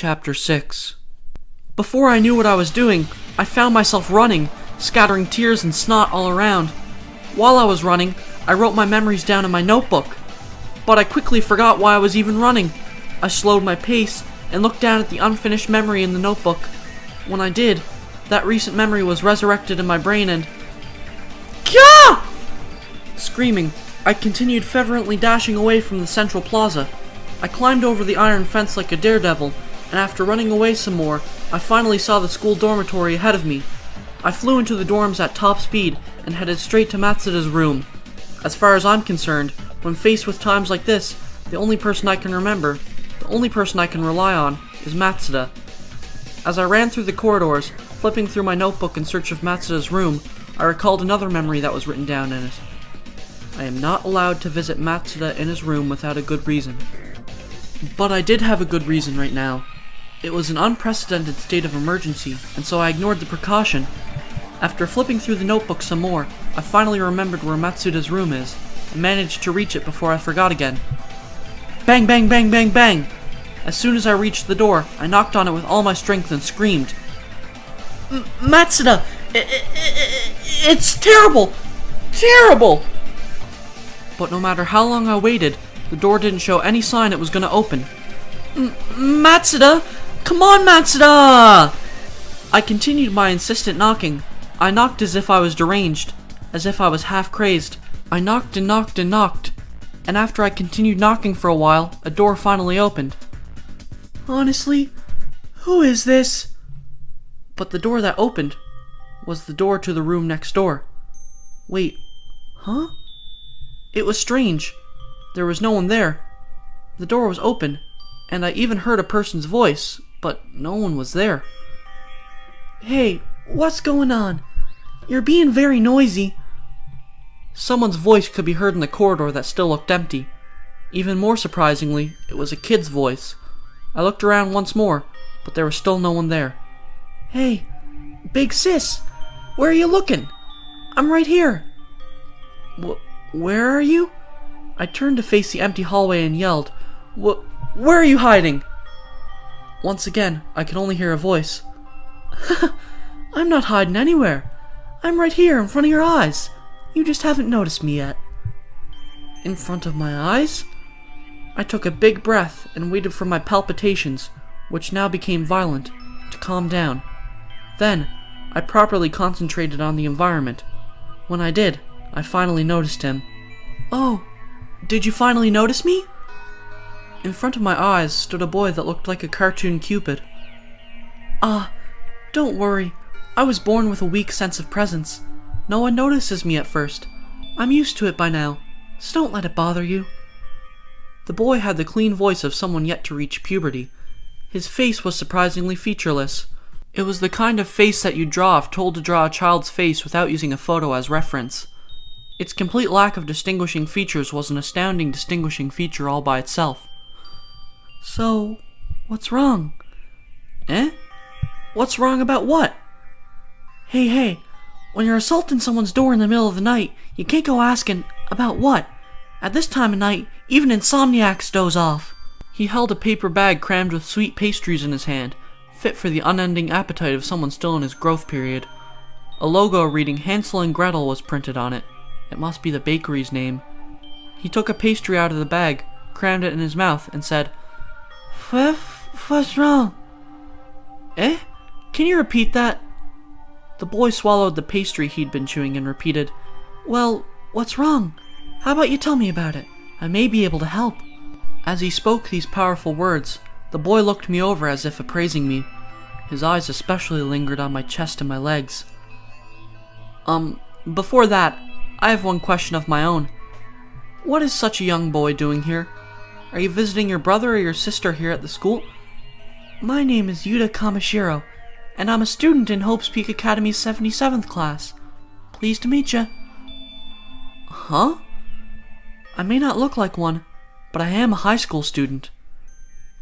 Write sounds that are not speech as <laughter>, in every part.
Chapter 6 Before I knew what I was doing, I found myself running, scattering tears and snot all around. While I was running, I wrote my memories down in my notebook. But I quickly forgot why I was even running. I slowed my pace and looked down at the unfinished memory in the notebook. When I did, that recent memory was resurrected in my brain and. Gah! Screaming, I continued fervently dashing away from the central plaza. I climbed over the iron fence like a daredevil, and after running away some more, I finally saw the school dormitory ahead of me. I flew into the dorms at top speed and headed straight to Matsuda's room. As far as I'm concerned, when faced with times like this, the only person I can remember, the only person I can rely on, is Matsuda. As I ran through the corridors, flipping through my notebook in search of Matsuda's room, I recalled another memory that was written down in it. I am not allowed to visit Matsuda in his room without a good reason. But I did have a good reason right now. It was an unprecedented state of emergency, and so I ignored the precaution. After flipping through the notebook some more, I finally remembered where Matsuda's room is, and managed to reach it before I forgot again. Bang, bang, bang, bang, bang! As soon as I reached the door, I knocked on it with all my strength and screamed. "M- Matsuda! I- I- it's terrible! Terrible! But no matter how long I waited, the door didn't show any sign it was gonna open. M- Matsuda! Come on, Matsuda! I continued my insistent knocking. I knocked as if I was deranged, as if I was half crazed. I knocked and knocked and knocked, and after I continued knocking for a while, a door finally opened. Honestly, who is this? But the door that opened was the door to the room next door. Wait, huh? It was strange. There was no one there. The door was open, and I even heard a person's voice, but no one was there. Hey, what's going on? You're being very noisy. Someone's voice could be heard in the corridor that still looked empty. Even more surprisingly, it was a kid's voice. I looked around once more, but there was still no one there. Hey, big sis, where are you looking? I'm right here. Wh- where are you? I turned to face the empty hallway and yelled, Wh- Where are you hiding? Once again, I could only hear a voice. <laughs> I'm not hiding anywhere. I'm right here in front of your eyes. You just haven't noticed me yet. In front of my eyes? I took a big breath and waited for my palpitations, which now became violent, to calm down. Then, I properly concentrated on the environment. When I did, I finally noticed him. Oh, did you finally notice me? In front of my eyes stood a boy that looked like a cartoon Cupid. Ah, don't worry. I was born with a weak sense of presence. No one notices me at first. I'm used to it by now, so don't let it bother you. The boy had the clean voice of someone yet to reach puberty. His face was surprisingly featureless. It was the kind of face that you'd draw if told to draw a child's face without using a photo as reference. Its complete lack of distinguishing features was an astounding distinguishing feature all by itself. So, what's wrong? Eh? What's wrong about what? Hey, hey, when you're assaulting someone's door in the middle of the night, you can't go asking, about what? At this time of night, even insomniacs doze off. He held a paper bag crammed with sweet pastries in his hand, fit for the unending appetite of someone still in his growth period. A logo reading Hansel and Gretel was printed on it. It must be the bakery's name. He took a pastry out of the bag, crammed it in his mouth, and said, "What? What's wrong?" Eh? Can you repeat that? The boy swallowed the pastry he'd been chewing and repeated, Well, what's wrong? How about you tell me about it? I may be able to help. As he spoke these powerful words, the boy looked me over as if appraising me. His eyes especially lingered on my chest and my legs. Um, before that, I have one question of my own. What is such a young boy doing here? Are you visiting your brother or your sister here at the school? My name is Yuto Kamishiro, and I'm a student in Hope's Peak Academy's 77th class. Pleased to meet you. Huh? I may not look like one, but I am a high school student.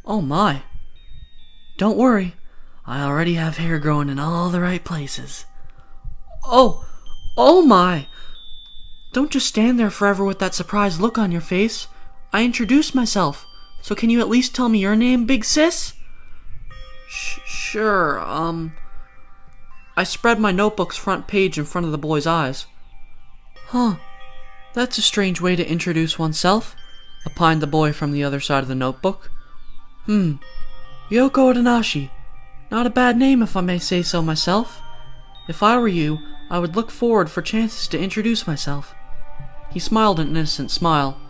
Oh my. Don't worry, I already have hair growing in all the right places. Oh, oh my! Don't just stand there forever with that surprised look on your face. I introduced myself, so can you at least tell me your name, big sis? Sh- sure, um. I spread my notebook's front page in front of the boy's eyes. Huh. That's a strange way to introduce oneself, opined the boy from the other side of the notebook. Hmm. Ryoko Otonashi. Not a bad name, if I may say so myself. If I were you, I would look forward for chances to introduce myself. He smiled an innocent smile.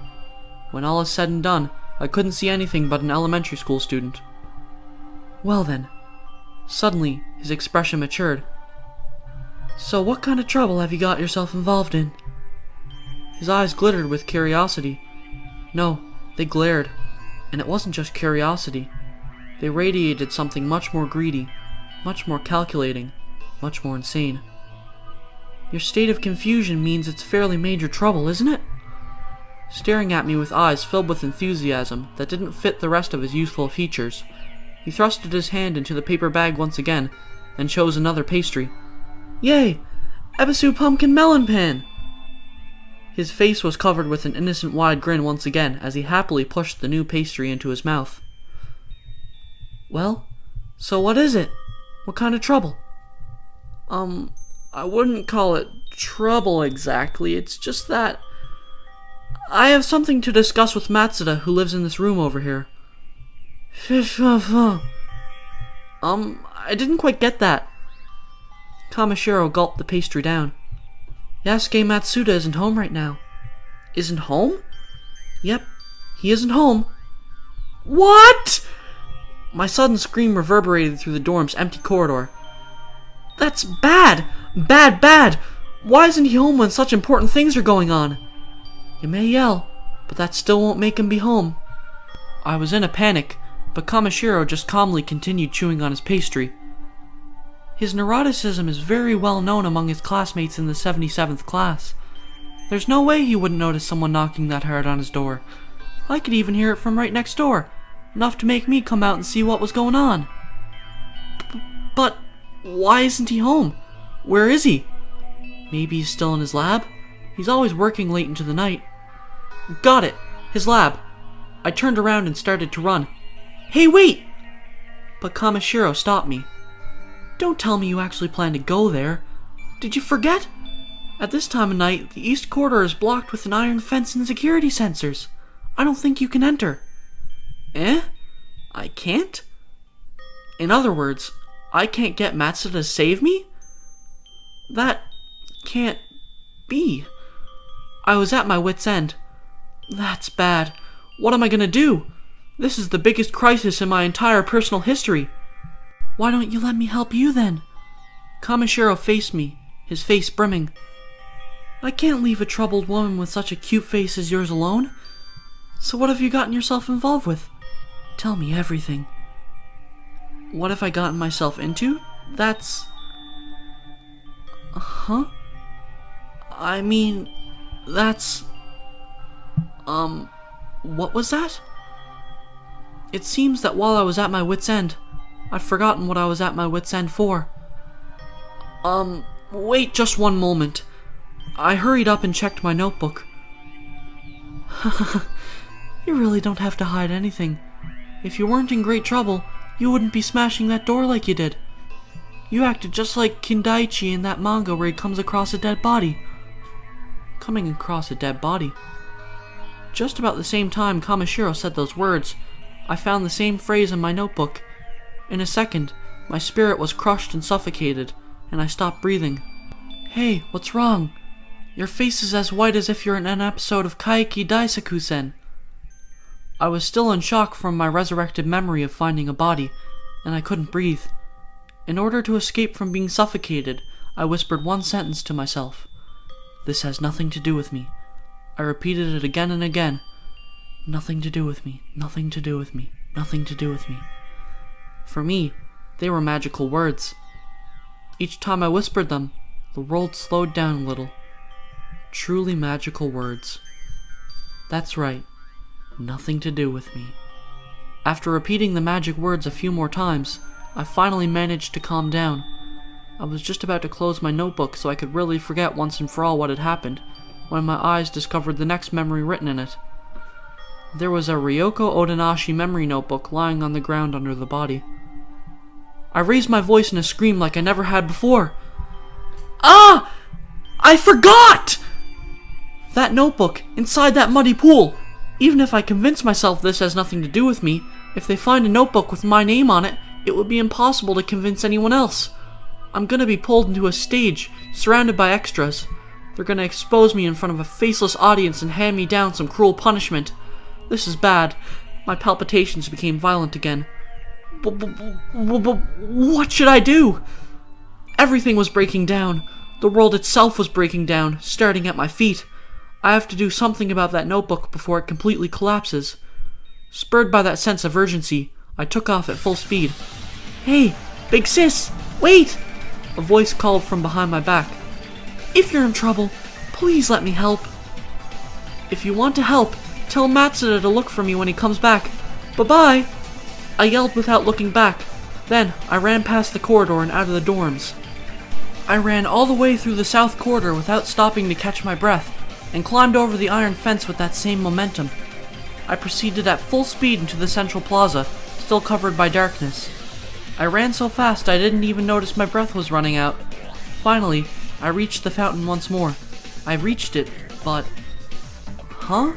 When all is said and done, I couldn't see anything but an elementary school student. Well then. Suddenly, his expression matured. So, what kind of trouble have you got yourself involved in? His eyes glittered with curiosity. No, they glared. And it wasn't just curiosity. They radiated something much more greedy, much more calculating, much more insane. Your state of confusion means it's fairly major trouble, isn't it? Staring at me with eyes filled with enthusiasm that didn't fit the rest of his youthful features, he thrusted his hand into the paper bag once again and chose another pastry. Yay! Ebisu pumpkin melon pan! His face was covered with an innocent wide grin once again as he happily pushed the new pastry into his mouth. Well, so what is it? What kind of trouble? Um, I wouldn't call it trouble exactly. It's just that I have something to discuss with Matsuda, who lives in this room over here. <laughs> Um, I didn't quite get that. Kamishiro gulped the pastry down. Yasuke Matsuda isn't home right now. Isn't home? Yep, he isn't home. What? My sudden scream reverberated through the dorm's empty corridor. That's bad! Bad, bad! Why isn't he home when such important things are going on? You may yell, but that still won't make him be home. I was in a panic, but Kamishiro just calmly continued chewing on his pastry. His neuroticism is very well known among his classmates in the 77th class. There's no way he wouldn't notice someone knocking that hard on his door. I could even hear it from right next door, enough to make me come out and see what was going on. B but why isn't he home? Where is he? Maybe he's still in his lab? He's always working late into the night. Got it! His lab. I turned around and started to run. Hey, wait! But Kamishiro stopped me. Don't tell me you actually plan to go there. Did you forget? At this time of night, the east corridor is blocked with an iron fence and security sensors. I don't think you can enter. Eh? I can't? In other words, I can't get Matsuda to save me? That can't be. I was at my wit's end. That's bad. What am I gonna do? This is the biggest crisis in my entire personal history. Why don't you let me help you then? Kamishiro faced me, his face brimming. I can't leave a troubled woman with such a cute face as yours alone. So what have you gotten yourself involved with? Tell me everything. What have I gotten myself into? That's... Huh? I mean, that's... Um, what was that? It seems that while I was at my wit's end, I'd forgotten what I was at my wit's end for. Um, wait just one moment. I hurried up and checked my notebook. <laughs> you really don't have to hide anything. If you weren't in great trouble, you wouldn't be smashing that door like you did. You acted just like Kindaichi in that manga where he comes across a dead body. Coming across a dead body. Just about the same time Kamishiro said those words, I found the same phrase in my notebook. In a second, my spirit was crushed and suffocated, and I stopped breathing. Hey, what's wrong? Your face is as white as if you're in an episode of Kaiki Daisaku-sen. I was still in shock from my resurrected memory of finding a body, and I couldn't breathe. In order to escape from being suffocated, I whispered one sentence to myself. This has nothing to do with me. I repeated it again and again. Nothing to do with me, nothing to do with me, nothing to do with me. For me, they were magical words. Each time I whispered them, the world slowed down a little. Truly magical words. That's right nothing to do with me. After repeating the magic words a few more times, I finally managed to calm down. I was just about to close my notebook so I could really forget once and for all what had happened, when my eyes discovered the next memory written in it. There was a Ryoko Otonashi memory notebook lying on the ground under the body. I raised my voice in a scream like I never had before. Ah! I forgot! That notebook, inside that muddy pool. Even if I convince myself this has nothing to do with me, if they find a notebook with my name on it, it would be impossible to convince anyone else. I'm gonna be pulled into a stage, surrounded by extras. They're gonna expose me in front of a faceless audience and hand me down some cruel punishment. This is bad. My palpitations became violent again. What should I do? Everything was breaking down. The world itself was breaking down, starting at my feet. I have to do something about that notebook before it completely collapses. Spurred by that sense of urgency, I took off at full speed. Hey, big sis, wait! A voice called from behind my back. If you're in trouble, please let me help. If you want to help, tell Matsuda to look for me when he comes back. Bye-bye! I yelled without looking back. Then, I ran past the corridor and out of the dorms. I ran all the way through the south corridor without stopping to catch my breath and climbed over the iron fence with that same momentum. I proceeded at full speed into the central plaza, still covered by darkness. I ran so fast I didn't even notice my breath was running out. Finally, I reached the fountain once more. I reached it, but... Huh?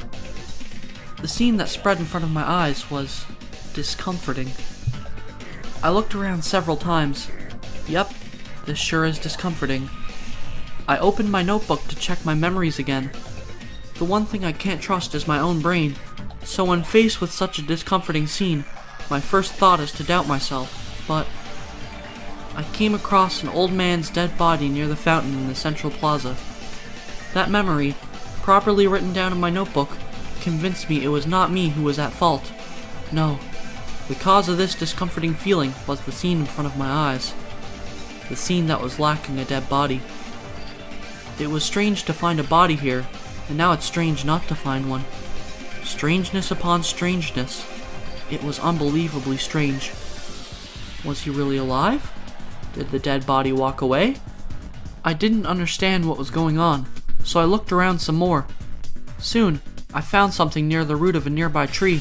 The scene that spread in front of my eyes was discomforting. I looked around several times. Yep, this sure is discomforting. I opened my notebook to check my memories again. The one thing I can't trust is my own brain, so when faced with such a discomforting scene, my first thought is to doubt myself, but I came across an old man's dead body near the fountain in the central plaza. That memory, properly written down in my notebook, convinced me it was not me who was at fault. No, the cause of this discomforting feeling was the scene in front of my eyes. The scene that was lacking a dead body. It was strange to find a body here, and now it's strange not to find one. Strangeness upon strangeness. It was unbelievably strange. Was he really alive? Did the dead body walk away? I didn't understand what was going on, so I looked around some more. Soon, I found something near the root of a nearby tree.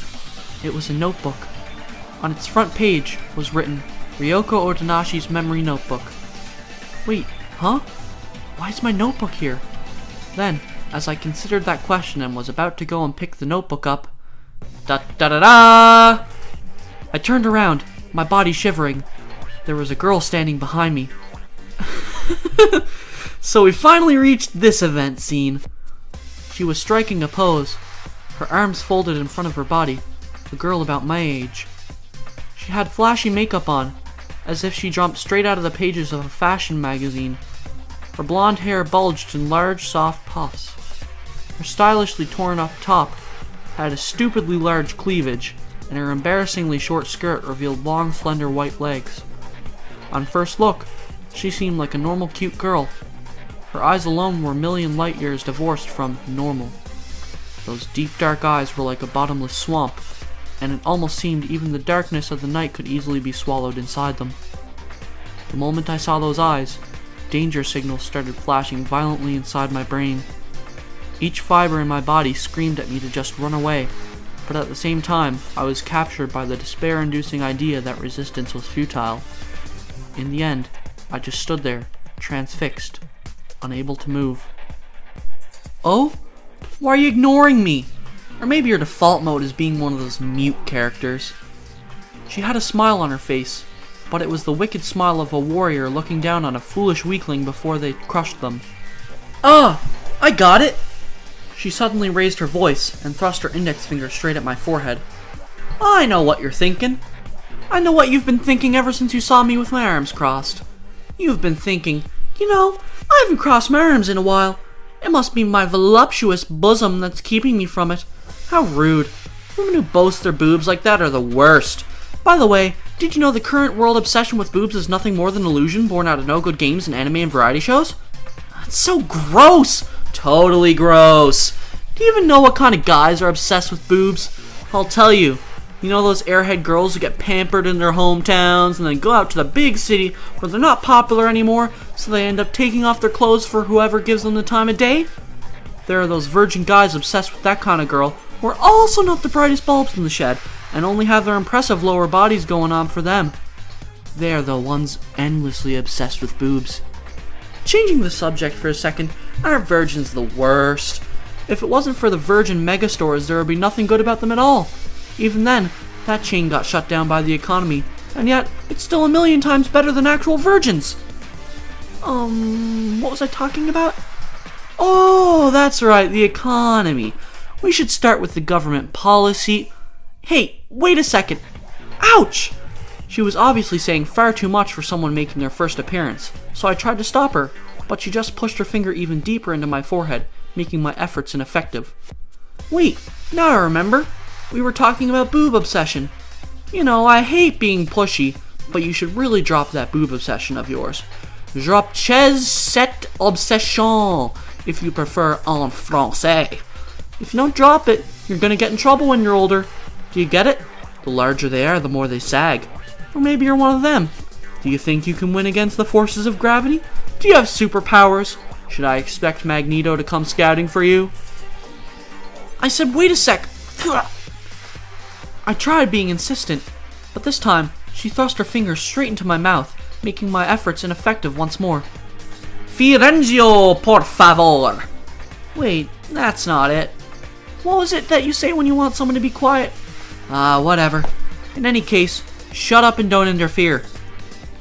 It was a notebook. On its front page was written, Ryoko Otonashi's memory notebook. Wait, huh? Why is my notebook here? Then, as I considered that question and was about to go and pick the notebook up, da da da da! I turned around, my body shivering. There was a girl standing behind me. <laughs> so we finally reached this event scene. She was striking a pose, her arms folded in front of her body, a girl about my age. She had flashy makeup on, as if she jumped straight out of the pages of a fashion magazine. Her blonde hair bulged in large, soft puffs. Her stylishly torn up top had a stupidly large cleavage, and her embarrassingly short skirt revealed long, slender white legs. On first look, she seemed like a normal cute girl. Her eyes alone were a million light years divorced from normal. Those deep dark eyes were like a bottomless swamp, and it almost seemed even the darkness of the night could easily be swallowed inside them. The moment I saw those eyes, danger signals started flashing violently inside my brain. Each fiber in my body screamed at me to just run away, but at the same time, I was captured by the despair-inducing idea that resistance was futile. In the end, I just stood there, transfixed, unable to move. Oh? Why are you ignoring me? Or maybe your default mode is being one of those mute characters. She had a smile on her face, but it was the wicked smile of a warrior looking down on a foolish weakling before they crushed them. Ah! I got it! She suddenly raised her voice and thrust her index finger straight at my forehead. I know what you're thinking. I know what you've been thinking ever since you saw me with my arms crossed. You've been thinking, you know, I haven't crossed my arms in a while. It must be my voluptuous bosom that's keeping me from it. How rude. Women who boast their boobs like that are the worst. By the way, did you know the current world obsession with boobs is nothing more than illusion born out of no good games and anime and variety shows? That's so gross! Totally gross. Do you even know what kind of guys are obsessed with boobs? I'll tell you. You know those airhead girls who get pampered in their hometowns and then go out to the big city where they're not popular anymore, so they end up taking off their clothes for whoever gives them the time of day? There are those virgin guys obsessed with that kind of girl, who are also not the brightest bulbs in the shed, and only have their impressive lower bodies going on for them. They're the ones endlessly obsessed with boobs. Changing the subject for a second, aren't virgins the worst? If it wasn't for the virgin megastores, there would be nothing good about them at all. Even then, that chain got shut down by the economy, and yet it's still a million times better than actual virgins. Um, what was I talking about? Oh, that's right, the economy. We should start with the government policy. Hey, wait a second. Ouch! She was obviously saying far too much for someone making their first appearance, so I tried to stop her, but she just pushed her finger even deeper into my forehead, making my efforts ineffective. Wait, now I remember. We were talking about boob obsession. You know, I hate being pushy, but you should really drop that boob obsession of yours. Drop cette obsession, if you prefer en français. If you don't drop it, you're gonna get in trouble when you're older. Do you get it? The larger they are, the more they sag. Or maybe you're one of them. Do you think you can win against the forces of gravity? Do you have superpowers? Should I expect Magneto to come scouting for you? I said, wait a sec. <laughs> I tried being insistent, but this time she thrust her finger straight into my mouth, making my efforts ineffective once more. Firenzio, por favor. Wait, that's not it. What was it that you say when you want someone to be quiet? Ah, uh, whatever. In any case, shut up and don't interfere.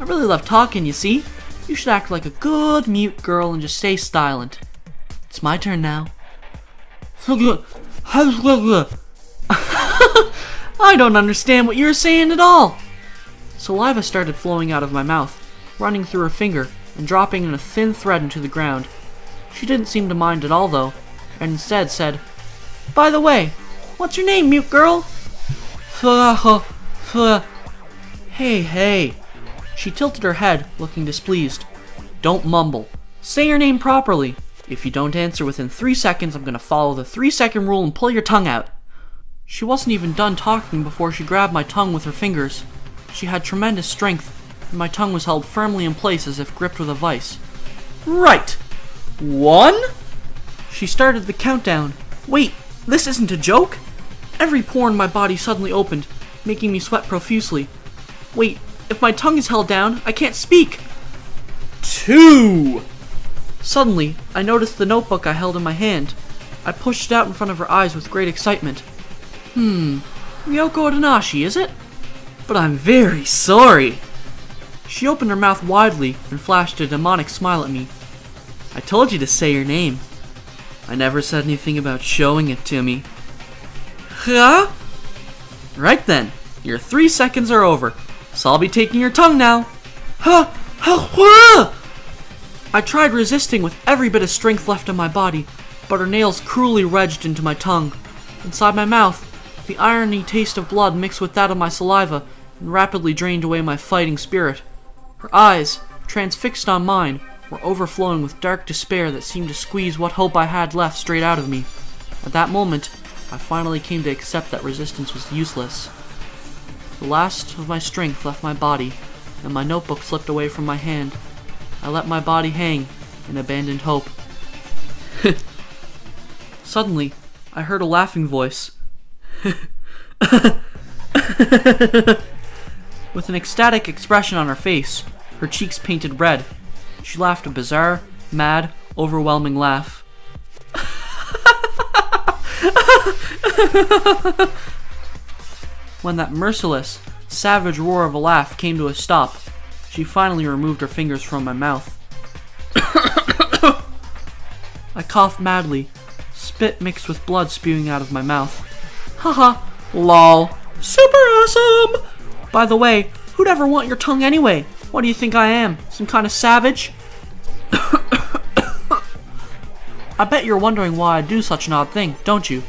I really love talking, you see? You should act like a good mute girl and just stay silent. It's my turn now. <laughs> <laughs> I don't understand what you're saying at all. Saliva started flowing out of my mouth, running through her finger and dropping in a thin thread into the ground. She didn't seem to mind at all, though, and instead said, By the way, what's your name, mute girl? Hey, hey. She tilted her head, looking displeased. Don't mumble. Say your name properly. If you don't answer within three seconds, I'm gonna follow the three second rule and pull your tongue out. She wasn't even done talking before she grabbed my tongue with her fingers. She had tremendous strength, and my tongue was held firmly in place as if gripped with a vice. Right! One? She started the countdown. Wait, this isn't a joke? Every pore in my body suddenly opened, making me sweat profusely. Wait, if my tongue is held down, I can't speak! Two! Suddenly, I noticed the notebook I held in my hand. I pushed it out in front of her eyes with great excitement. Hmm, Ryoko Otonashi, is it? But I'm very sorry. She opened her mouth widely and flashed a demonic smile at me. I told you to say your name. I never said anything about showing it to me. Huh? Right then, your three seconds are over, so I'll be taking your tongue now. Huh? Huh? I tried resisting with every bit of strength left in my body, but her nails cruelly wedged into my tongue. Inside my mouth, the irony taste of blood mixed with that of my saliva and rapidly drained away my fighting spirit. Her eyes, transfixed on mine, were overflowing with dark despair that seemed to squeeze what hope I had left straight out of me. At that moment, I finally came to accept that resistance was useless. The last of my strength left my body, and my notebook slipped away from my hand. I let my body hang in abandoned hope. <laughs> Suddenly, I heard a laughing voice. <laughs> With an ecstatic expression on her face, her cheeks painted red, she laughed a bizarre, mad, overwhelming laugh. <laughs> when that merciless, savage roar of a laugh came to a stop, she finally removed her fingers from my mouth. <coughs> I coughed madly, spit mixed with blood spewing out of my mouth. Haha, lol. Super awesome! By the way, who'd ever want your tongue anyway? What do you think I am? Some kind of savage? <coughs> I bet you're wondering why I do such an odd thing, don't you?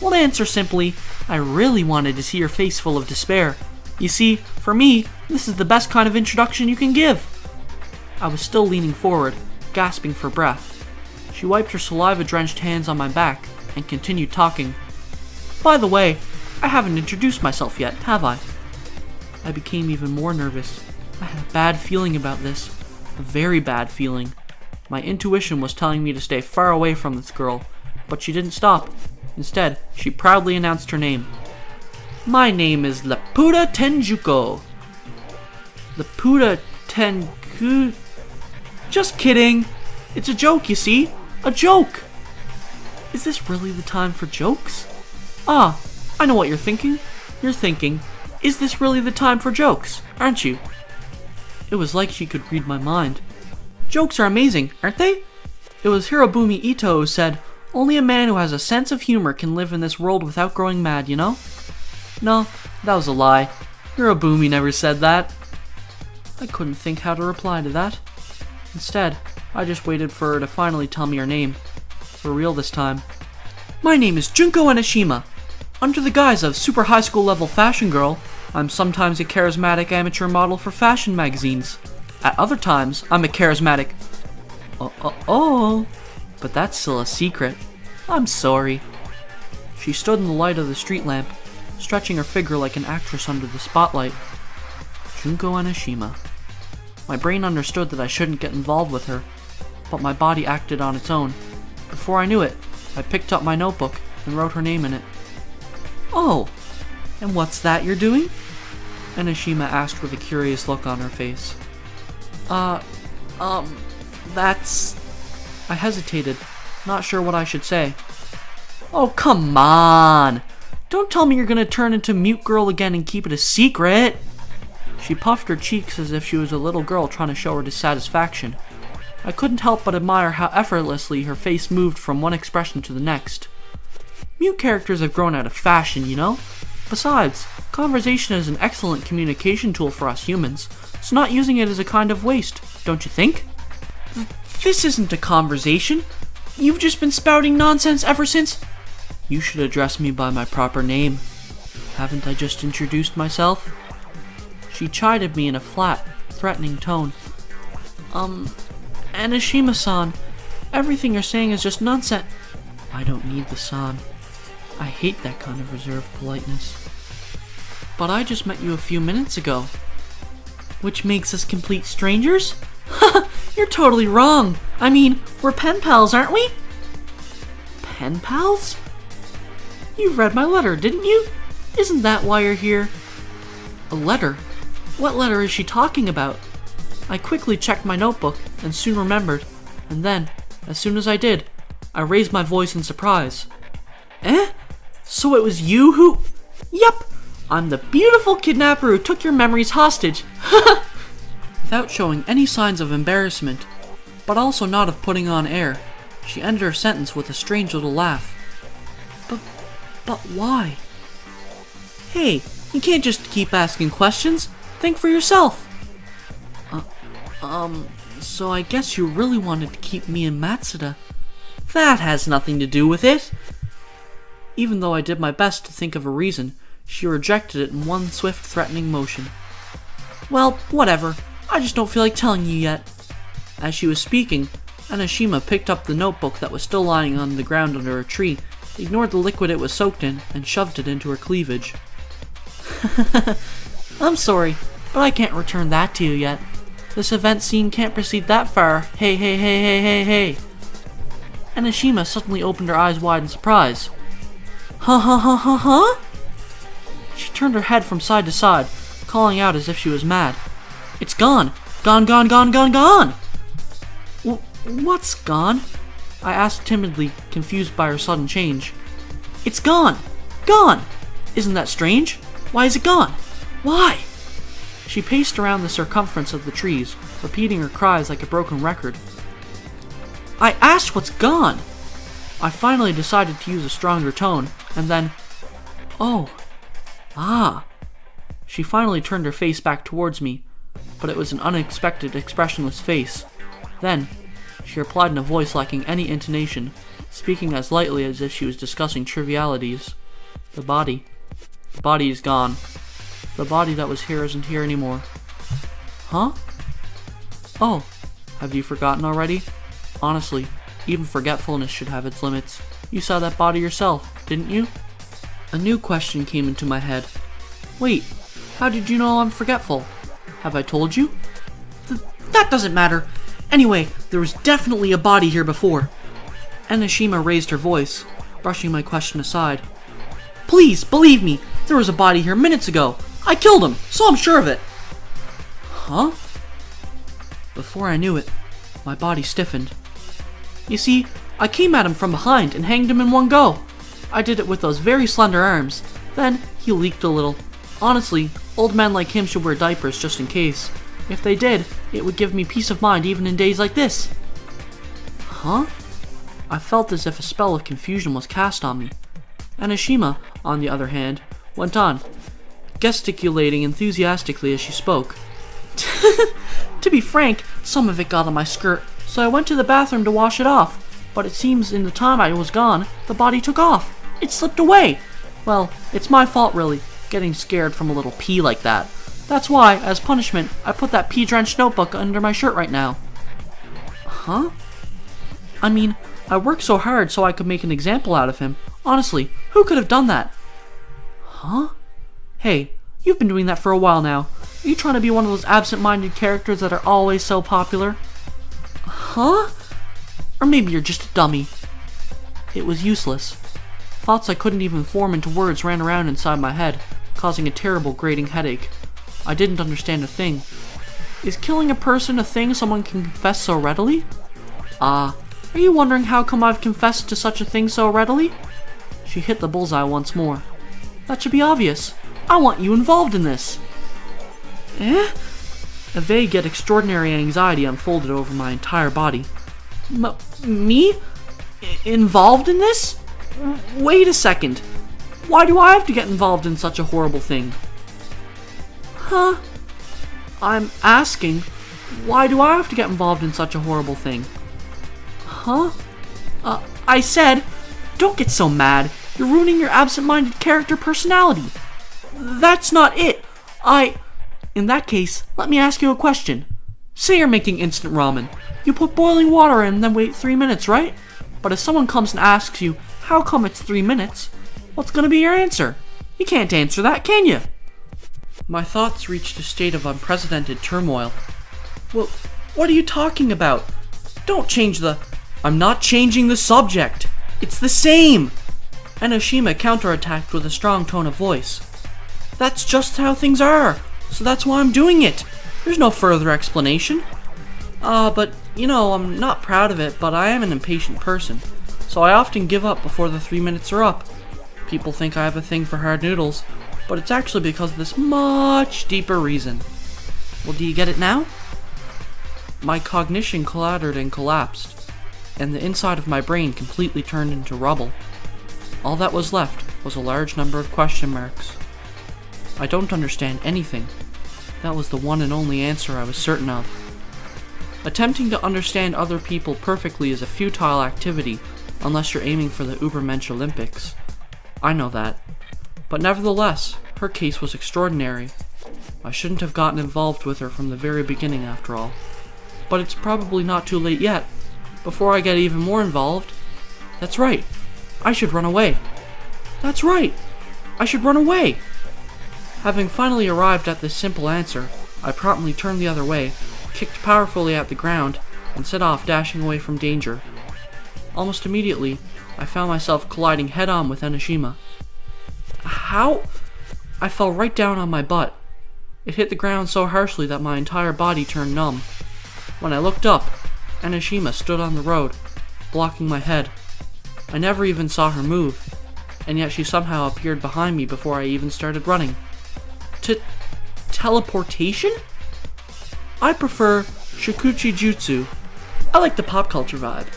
Well, the answer simply, I really wanted to see your face full of despair. You see, for me, this is the best kind of introduction you can give. I was still leaning forward, gasping for breath. She wiped her saliva-drenched hands on my back and continued talking. By the way, I haven't introduced myself yet, have I? I became even more nervous. I had a bad feeling about this. A very bad feeling. My intuition was telling me to stay far away from this girl, but she didn't stop. Instead, she proudly announced her name. My name is Laputa Tenjuko. Laputa Tenku. Just kidding. It's a joke, you see? A joke. Is this really the time for jokes? Ah, I know what you're thinking. You're thinking, is this really the time for jokes, aren't you? It was like she could read my mind. Jokes are amazing, aren't they? It was Hirobumi Ito who said, only a man who has a sense of humor can live in this world without growing mad, you know? No, that was a lie. Hirobumi never said that. I couldn't think how to reply to that. Instead, I just waited for her to finally tell me her name. For real this time. My name is Junko Enoshima. Under the guise of super high school level fashion girl, I'm sometimes a charismatic amateur model for fashion magazines. At other times, I'm a charismatic. Oh, oh, oh. But that's still a secret. I'm sorry. She stood in the light of the street lamp, stretching her figure like an actress under the spotlight. Junko Enoshima. My brain understood that I shouldn't get involved with her, but my body acted on its own. Before I knew it, I picked up my notebook and wrote her name in it. Oh, and what's that you're doing? Enoshima asked with a curious look on her face. Uh, um, that's... I hesitated, not sure what I should say. Oh, come on! Don't tell me you're gonna turn into Mute Girl again and keep it a secret! She puffed her cheeks as if she was a little girl trying to show her dissatisfaction. I couldn't help but admire how effortlessly her face moved from one expression to the next. Mute characters have grown out of fashion, you know? Besides, conversation is an excellent communication tool for us humans, so not using it is a kind of waste, don't you think? This isn't a conversation. You've just been spouting nonsense ever since. You should address me by my proper name. Haven't I just introduced myself? She chided me in a flat, threatening tone. Um, Enoshima-san, everything you're saying is just nonsense. I don't need the san. I hate that kind of reserved politeness. But I just met you a few minutes ago. Which makes us complete strangers? <laughs> You're totally wrong. I mean, we're pen pals, aren't we? Pen pals? You've read my letter, didn't you? Isn't that why you're here? A letter? What letter is she talking about? I quickly checked my notebook and soon remembered, and then, as soon as I did, I raised my voice in surprise. Eh? So it was you who. Yep! I'm the beautiful kidnapper who took your memories hostage. <laughs> Without showing any signs of embarrassment, but also not of putting on air, she ended her sentence with a strange little laugh. But, but why? Hey, you can't just keep asking questions. Think for yourself. Uh, um, so I guess you really wanted to keep me and Matsuda. That has nothing to do with it. Even though I did my best to think of a reason, she rejected it in one swift, threatening motion. Well, whatever. I just don't feel like telling you yet. As she was speaking, Enoshima picked up the notebook that was still lying on the ground under a tree, ignored the liquid it was soaked in, and shoved it into her cleavage. <laughs> I'm sorry, but I can't return that to you yet. This event scene can't proceed that far. Hey, hey, hey, hey, hey, hey. Enoshima suddenly opened her eyes wide in surprise. Huh, huh, huh, huh, huh? She turned her head from side to side, calling out as if she was mad. It's gone! Gone, gone, gone, gone, gone! What's gone? I asked timidly, confused by her sudden change. It's gone! Gone! Isn't that strange? Why is it gone? Why? She paced around the circumference of the trees, repeating her cries like a broken record. I asked what's gone! I finally decided to use a stronger tone, and then, oh, ah. She finally turned her face back towards me, but it was an unexpected, expressionless face. Then, she replied in a voice lacking any intonation, speaking as lightly as if she was discussing trivialities. The body. The body is gone. The body that was here isn't here anymore. Huh? Oh, have you forgotten already? Honestly, even forgetfulness should have its limits. You saw that body yourself, didn't you? A new question came into my head. Wait, how did you know I'm forgetful? Have I told you? Th that doesn't matter. Anyway, there was definitely a body here before. Enoshima raised her voice, brushing my question aside. Please, believe me, there was a body here minutes ago. I killed him, so I'm sure of it. Huh? Before I knew it, my body stiffened. You see, I came at him from behind and hanged him in one go. I did it with those very slender arms. Then, he leaked a little. Honestly, old men like him should wear diapers just in case. If they did, it would give me peace of mind even in days like this. Huh? I felt as if a spell of confusion was cast on me. Enoshima, on the other hand, went on, gesticulating enthusiastically as she spoke. <laughs> to be frank, some of it got on my skirt, so I went to the bathroom to wash it off. But it seems in the time I was gone, the body took off. It slipped away. Well, it's my fault really, getting scared from a little pee like that. That's why, as punishment, I put that pee-drenched notebook under my shirt right now. Huh? I mean, I worked so hard so I could make an example out of him. Honestly, who could have done that? Huh? Hey, you've been doing that for a while now. Are you trying to be one of those absent-minded characters that are always so popular? Huh? Or maybe you're just a dummy. It was useless. Thoughts I couldn't even form into words ran around inside my head, causing a terrible grating headache. I didn't understand a thing. Is killing a person a thing someone can confess so readily? Ah, are you wondering how come I've confessed to such a thing so readily? She hit the bullseye once more. That should be obvious. I want you involved in this. Eh? A vague yet extraordinary anxiety unfolded over my entire body. M me? I involved in this? Wait a second. Why do I have to get involved in such a horrible thing? Huh? I'm asking, why do I have to get involved in such a horrible thing? Huh? Uh, I said, don't get so mad. You're ruining your absent-minded character personality. That's not it. I... In that case, let me ask you a question. Say you're making instant ramen. You put boiling water in and then wait three minutes, right? But if someone comes and asks you, how come it's three minutes? What's gonna be your answer? You can't answer that, can you? My thoughts reached a state of unprecedented turmoil. Well, what are you talking about? Don't change the I'm not changing the subject. It's the same. Enoshima counterattacked with a strong tone of voice. That's just how things are, so that's why I'm doing it. There's no further explanation. Ah, uh, but, you know, I'm not proud of it, but I am an impatient person, so I often give up before the three minutes are up. People think I have a thing for hard noodles, but it's actually because of this much deeper reason. Well, do you get it now? My cognition clattered and collapsed and the inside of my brain completely turned into rubble. All that was left was a large number of question marks. I don't understand anything. That was the one and only answer I was certain of. Attempting to understand other people perfectly is a futile activity unless you're aiming for the Ubermensch Olympics. I know that. But nevertheless, her case was extraordinary. I shouldn't have gotten involved with her from the very beginning after all. But it's probably not too late yet before I get even more involved. That's right. I should run away. That's right. I should run away. Having finally arrived at this simple answer, I promptly turned the other way, kicked powerfully at the ground, and set off dashing away from danger. Almost immediately, I found myself colliding head-on with Enoshima. How? I fell right down on my butt. It hit the ground so harshly that my entire body turned numb. When I looked up, Enoshima stood on the road, blocking my head. I never even saw her move, and yet she somehow appeared behind me before I even started running. To teleportation? I prefer Shukuchi Jutsu. I like the pop culture vibe.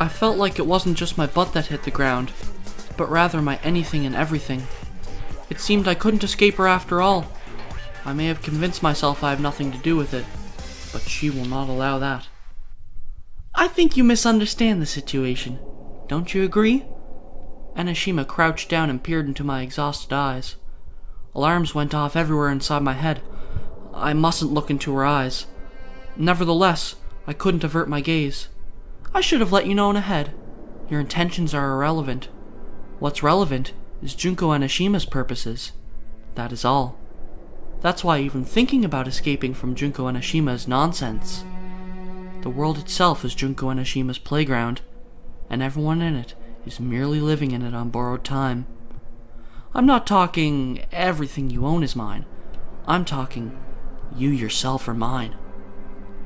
I felt like it wasn't just my butt that hit the ground, but rather my anything and everything. It seemed I couldn't escape her after all. I may have convinced myself I have nothing to do with it, but she will not allow that. I think you misunderstand the situation. Don't you agree? Enoshima crouched down and peered into my exhausted eyes. Alarms went off everywhere inside my head. I mustn't look into her eyes. Nevertheless, I couldn't avert my gaze. I should have let you know in ahead. Your intentions are irrelevant. What's relevant is Junko Enoshima's purposes. That is all. That's why even thinking about escaping from Junko Enoshima is nonsense. The world itself is Junko Enoshima's playground, and everyone in it is merely living in it on borrowed time. I'm not talking everything you own is mine. I'm talking You yourself are mine.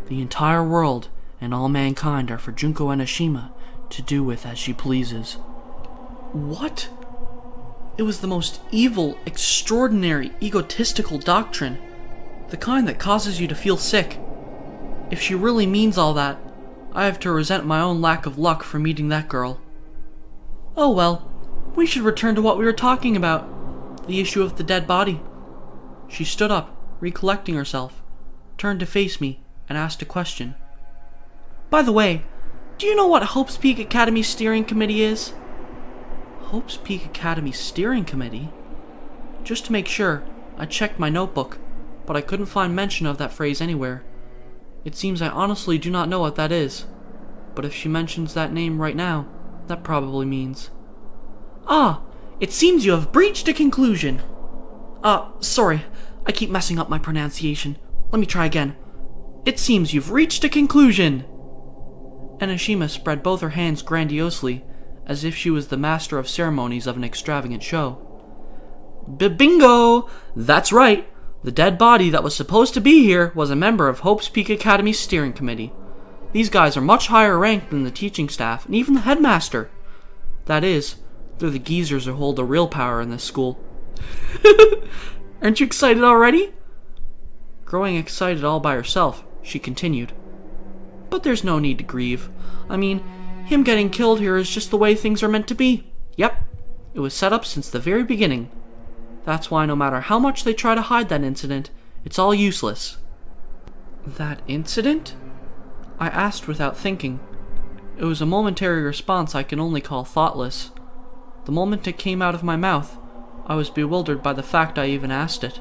The entire world and all mankind are for Junko Enoshima to do with as she pleases. What? It was the most evil, extraordinary, egotistical doctrine. The kind that causes you to feel sick. If she really means all that, I have to resent my own lack of luck for meeting that girl. Oh well, we should return to what we were talking about the issue of the dead body. She stood up, recollecting herself, turned to face me, and asked a question. By the way, do you know what Hope's Peak Academy Steering Committee is? Hope's Peak Academy Steering Committee? Just to make sure, I checked my notebook, but I couldn't find mention of that phrase anywhere. It seems I honestly do not know what that is, but if she mentions that name right now, that probably means. Ah, it seems you have breached a conclusion. Uh, sorry, I keep messing up my pronunciation. Let me try again. It seems you've reached a conclusion. Enoshima spread both her hands grandiosely, as if she was the master of ceremonies of an extravagant show. bingo! That's right! The dead body that was supposed to be here was a member of Hope's Peak Academy's steering committee. These guys are much higher ranked than the teaching staff and even the headmaster. That is, they're the geezers who hold the real power in this school. <laughs> Aren't you excited already? Growing excited all by herself, she continued. But there's no need to grieve. I mean, him getting killed here is just the way things are meant to be. Yep, it was set up since the very beginning. That's why no matter how much they try to hide that incident, it's all useless. That incident? I asked without thinking. It was a momentary response I can only call thoughtless. The moment it came out of my mouth, I was bewildered by the fact I even asked it.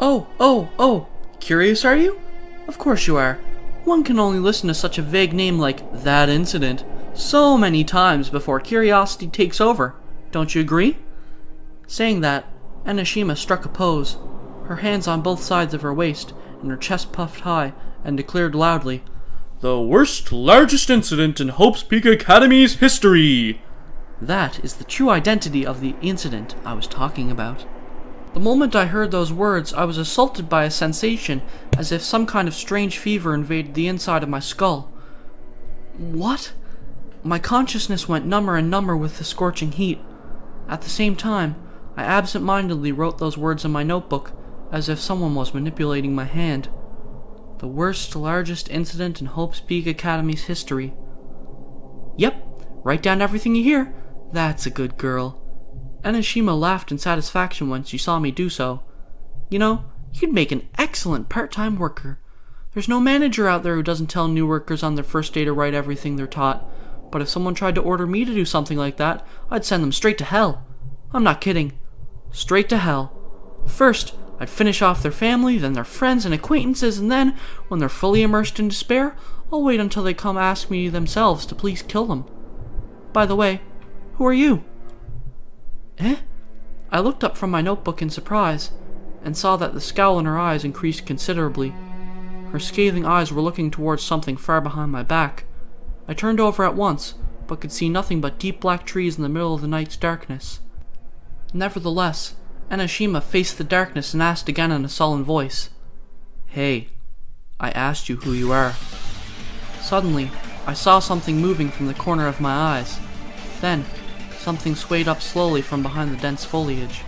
Oh, oh, oh, curious are you? Of course you are. One can only listen to such a vague name like that incident so many times before curiosity takes over. Don't you agree? Saying that, Enoshima struck a pose, her hands on both sides of her waist and her chest puffed high, and declared loudly, The worst, largest incident in Hope's Peak Academy's history! That is the true identity of the incident I was talking about. The moment I heard those words, I was assaulted by a sensation as if some kind of strange fever invaded the inside of my skull. What? My consciousness went number and number with the scorching heat. At the same time, I absent-mindedly wrote those words in my notebook, as if someone was manipulating my hand. The worst, largest incident in Hope's Peak Academy's history. Yep, write down everything you hear. That's a good girl. Enoshima laughed in satisfaction when she saw me do so. You know, you'd make an excellent part-time worker. There's no manager out there who doesn't tell new workers on their first day to write everything they're taught. But if someone tried to order me to do something like that, I'd send them straight to hell. I'm not kidding straight to hell. First, I'd finish off their family, then their friends and acquaintances, and then, when they're fully immersed in despair, I'll wait until they come ask me themselves to please kill them. By the way, who are you? Eh? I looked up from my notebook in surprise, and saw that the scowl in her eyes increased considerably. Her scathing eyes were looking towards something far behind my back. I turned over at once, but could see nothing but deep black trees in the middle of the night's darkness. Nevertheless, Enoshima faced the darkness and asked again in a sullen voice, Hey, I asked you who you are. Suddenly, I saw something moving from the corner of my eyes. Then, something swayed up slowly from behind the dense foliage.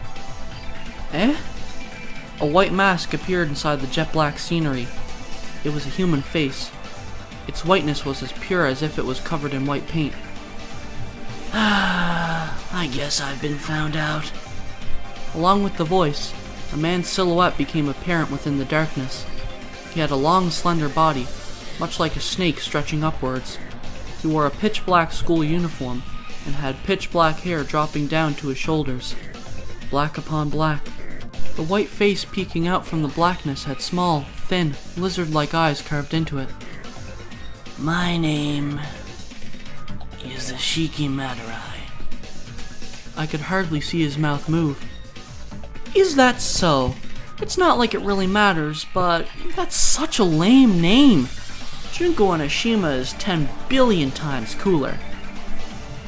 Eh? A white mask appeared inside the jet black scenery. It was a human face. Its whiteness was as pure as if it was covered in white paint. Ah, <sighs> I guess I've been found out. Along with the voice, a man's silhouette became apparent within the darkness. He had a long, slender body, much like a snake stretching upwards. He wore a pitch black school uniform and had pitch black hair dropping down to his shoulders. Black upon black. The white face peeking out from the blackness had small, thin, lizard like eyes carved into it. My name is Isshiki Madarai. I could hardly see his mouth move. Is that so? It's not like it really matters, but that's such a lame name. Junko Enoshima is 10 billion times cooler.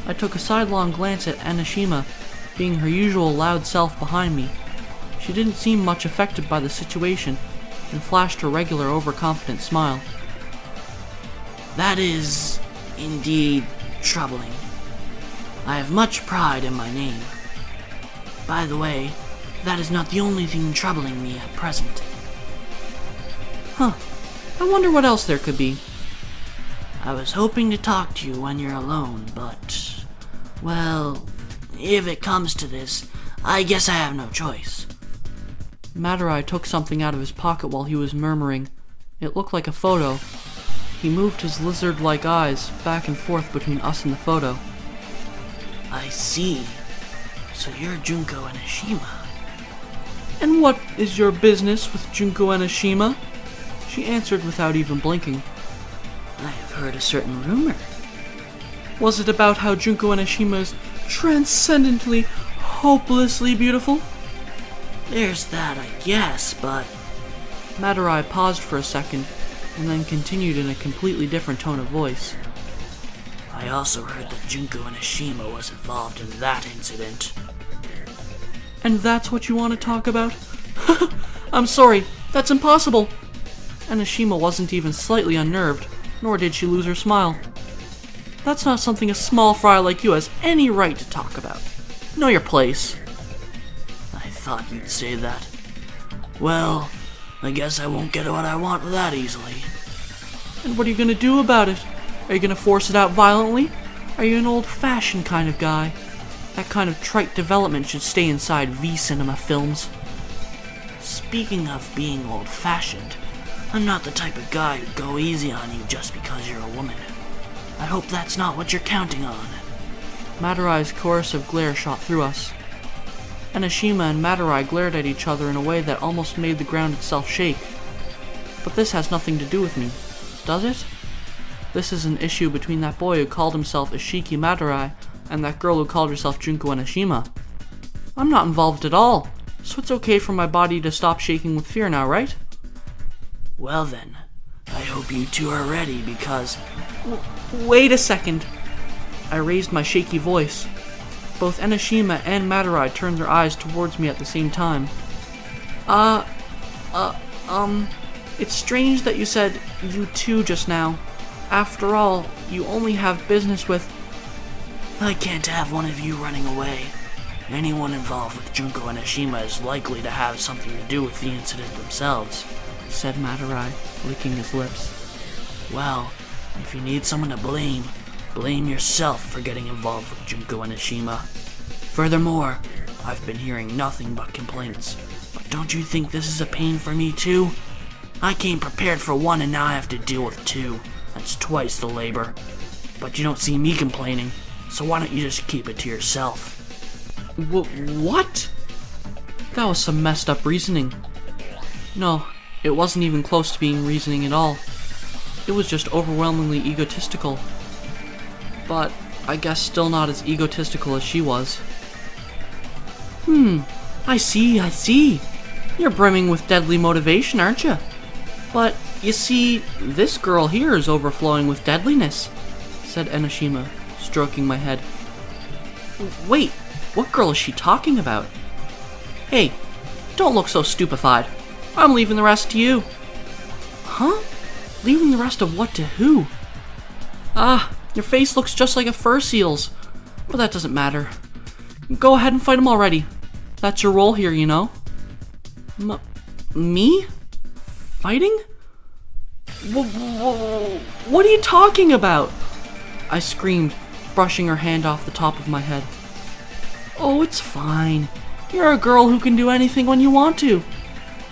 I took a sidelong glance at Enoshima, being her usual loud self behind me. She didn't seem much affected by the situation, and flashed her regular overconfident smile. That is indeed troubling. I have much pride in my name. By the way, that is not the only thing troubling me at present. Huh. I wonder what else there could be. I was hoping to talk to you when you're alone, but. Well, if it comes to this, I guess I have no choice. Madarai took something out of his pocket while he was murmuring. It looked like a photo. He moved his lizard like eyes back and forth between us and the photo. I see. So you're Junko Enoshima. And what is your business with Junko Enoshima? She answered without even blinking. I have heard a certain rumor. Was it about how Junko Enoshima is transcendently, hopelessly beautiful? There's that, I guess, but Madarai paused for a second and then continued in a completely different tone of voice. I also heard that Junko Enoshima was involved in that incident. And that's what you want to talk about? <laughs> I'm sorry, that's impossible. Enoshima wasn't even slightly unnerved, nor did she lose her smile. That's not something a small fry like you has any right to talk about. Know your place. I thought you'd say that. Well, I guess I won't get what I want that easily. And what are you gonna do about it? Are you gonna force it out violently? Are you an old-fashioned kind of guy? That kind of trite development should stay inside V-cinema films. Speaking of being old fashioned, I'm not the type of guy who'd go easy on you just because you're a woman. I hope that's not what you're counting on. Madarai's chorus of glare shot through us. Enoshima and Madarai glared at each other in a way that almost made the ground itself shake. But this has nothing to do with me, does it? This is an issue between that boy who called himself Isshiki Madarai and that girl who called herself Junko Enoshima. I'm not involved at all, so it's okay for my body to stop shaking with fear now, right? Well then, I hope you two are ready because Wait a second. I raised my shaky voice. Both Enoshima and Madarai turned their eyes towards me at the same time. Uh, uh, um, it's strange that you said you two just now. After all, you only have business with. I can't have one of you running away. Anyone involved with Junko Enoshima is likely to have something to do with the incident themselves, said Madarai, licking his lips. Well, if you need someone to blame, blame yourself for getting involved with Junko Enoshima. Furthermore, I've been hearing nothing but complaints. But don't you think this is a pain for me too? I came prepared for one and now I have to deal with two. That's twice the labor. But you don't see me complaining, so why don't you just keep it to yourself? W- what? That was some messed up reasoning. No, it wasn't even close to being reasoning at all. It was just overwhelmingly egotistical. But I guess still not as egotistical as she was. Hmm, I see, I see. You're brimming with deadly motivation, aren't you? But, you see, this girl here is overflowing with deadliness, said Enoshima, stroking my head. Wait, what girl is she talking about? Hey, don't look so stupefied. I'm leaving the rest to you. Huh? Leaving the rest of what to who? Ah, your face looks just like a fur seal's. But that doesn't matter. Go ahead and fight him already. That's your role here, you know. M- me? Fighting? Wh- wh- What are you talking about? I screamed, brushing her hand off the top of my head. Oh, it's fine. You're a girl who can do anything when you want to.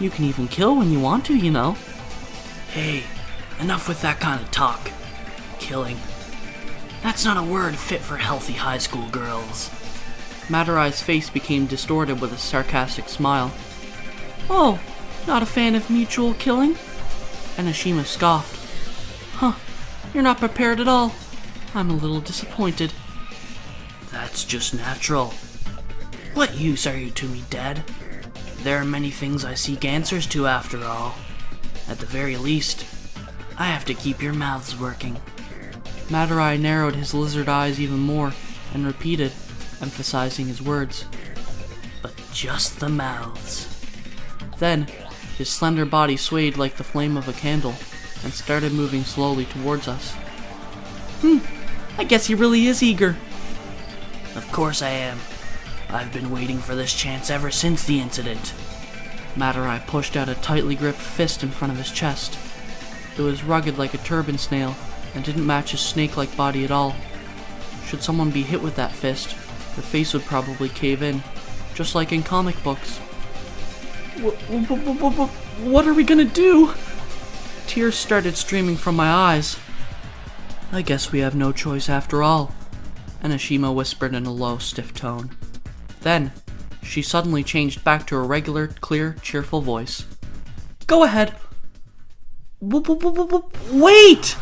You can even kill when you want to, you know. Hey, enough with that kind of talk. Killing. That's not a word fit for healthy high school girls. Madarai's face became distorted with a sarcastic smile. Oh, not a fan of mutual killing? Enoshima scoffed. Huh, you're not prepared at all. I'm a little disappointed. That's just natural. What use are you to me, Dad? There are many things I seek answers to after all. At the very least, I have to keep your mouths working. Madarai narrowed his lizard eyes even more and repeated, emphasizing his words. But just the mouths. Then, His slender body swayed like the flame of a candle and started moving slowly towards us. Hmm, I guess he really is eager. Of course I am. I've been waiting for this chance ever since the incident. Madarai pushed out a tightly gripped fist in front of his chest. It was rugged like a turban snail and didn't match his snake-like body at all. Should someone be hit with that fist, the face would probably cave in, just like in comic books. What are we gonna do? Tears started streaming from my eyes. I guess we have no choice after all, Enoshima whispered in a low, stiff tone. Then, she suddenly changed back to a regular, clear, cheerful voice. Go ahead. Wait!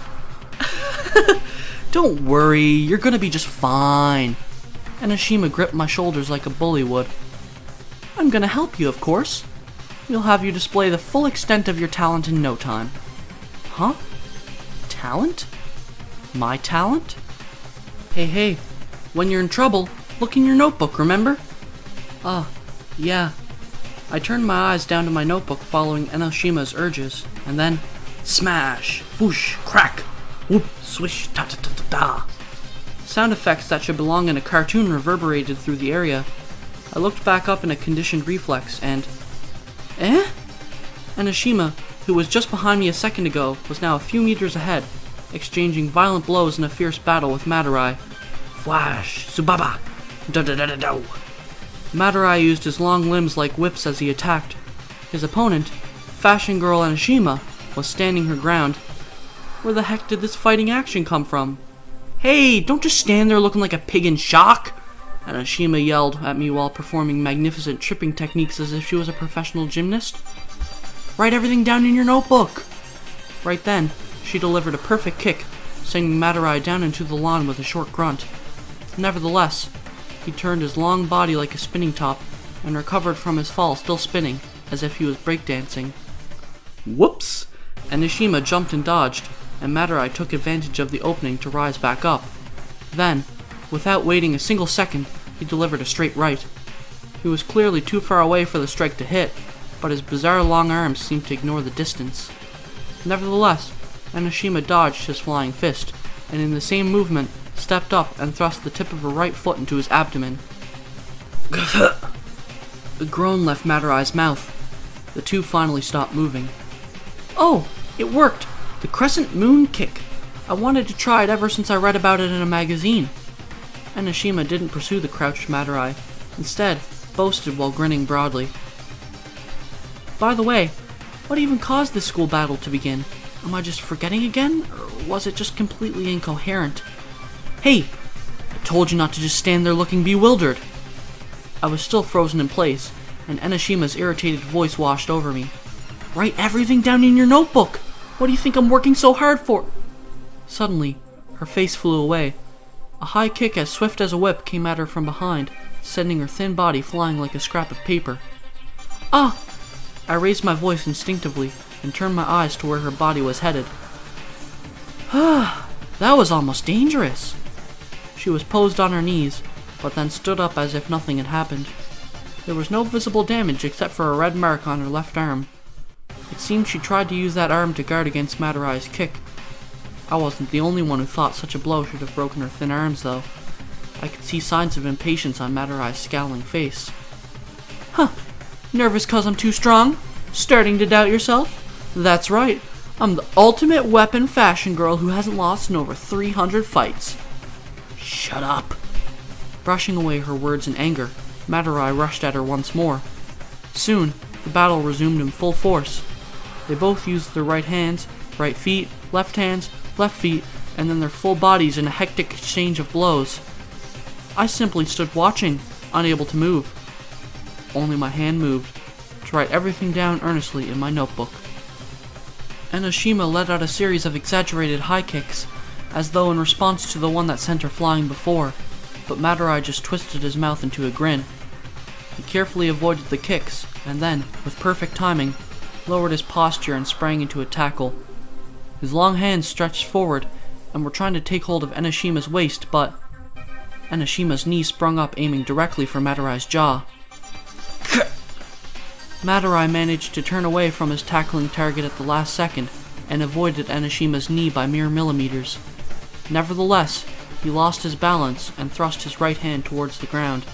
<laughs> Don't worry, you're gonna be just fine. Enoshima gripped my shoulders like a bully would. I'm gonna help you, of course. We'll have you display the full extent of your talent in no time. Huh? Talent? My talent? Hey, hey, when you're in trouble, look in your notebook, remember? Ah, yeah. I turned my eyes down to my notebook following Enoshima's urges, and then smash, whoosh, crack, whoop, swish, ta ta ta ta ta. Sound effects that should belong in a cartoon reverberated through the area. I looked back up in a conditioned reflex and. Eh? Enoshima, who was just behind me a second ago, was now a few meters ahead, exchanging violent blows in a fierce battle with Madarai. Flash! Subaba! Da da da da da! Madarai used his long limbs like whips as he attacked. His opponent, Fashion Girl Enoshima, was standing her ground. Where the heck did this fighting action come from? Hey, don't just stand there looking like a pig in shock! Enoshima yelled at me while performing magnificent tripping techniques as if she was a professional gymnast. Write everything down in your notebook! Right then, she delivered a perfect kick, sending Madarai down into the lawn with a short grunt. Nevertheless, he turned his long body like a spinning top and recovered from his fall still spinning, as if he was breakdancing. Whoops! Enoshima jumped and dodged, and Madarai took advantage of the opening to rise back up. Then, without waiting a single second, he delivered a straight right. He was clearly too far away for the strike to hit, but his bizarre long arms seemed to ignore the distance. Nevertheless, Enoshima dodged his flying fist, and in the same movement, stepped up and thrust the tip of her right foot into his abdomen. <laughs> a groan left Madarai's mouth. The two finally stopped moving. Oh, it worked! The crescent moon kick! I wanted to try it ever since I read about it in a magazine. Enoshima didn't pursue the crouched Madarai, instead, boasted while grinning broadly. By the way, what even caused this school battle to begin? Am I just forgetting again, or was it just completely incoherent? Hey! I told you not to just stand there looking bewildered! I was still frozen in place, and Enoshima's irritated voice washed over me. Write everything down in your notebook! What do you think I'm working so hard for? Suddenly, her face flew away. A high kick as swift as a whip came at her from behind, sending her thin body flying like a scrap of paper. Ah! I raised my voice instinctively and turned my eyes to where her body was headed. Ah, <sighs> that was almost dangerous. She was posed on her knees, but then stood up as if nothing had happened. There was no visible damage except for a red mark on her left arm. It seemed she tried to use that arm to guard against Madarai's kick. I wasn't the only one who thought such a blow should have broken her thin arms, though. I could see signs of impatience on Madarai's scowling face. Huh. Nervous cause I'm too strong? Starting to doubt yourself? That's right. I'm the ultimate weapon fashion girl who hasn't lost in over 300 fights. Shut up. Brushing away her words in anger, Madarai rushed at her once more. Soon, the battle resumed in full force. They both used their right hands, right feet, left hands, left feet, and then their full bodies in a hectic exchange of blows. I simply stood watching, unable to move. Only my hand moved, to write everything down earnestly in my notebook. Enoshima let out a series of exaggerated high kicks, as though in response to the one that sent her flying before, but Madarai just twisted his mouth into a grin. He carefully avoided the kicks, and then, with perfect timing, lowered his posture and sprang into a tackle. His long hands stretched forward and were trying to take hold of Enoshima's waist, but Enoshima's knee sprung up aiming directly for Madarai's jaw. Madarai managed to turn away from his tackling target at the last second and avoided Enoshima's knee by mere millimeters. Nevertheless, he lost his balance and thrust his right hand towards the ground.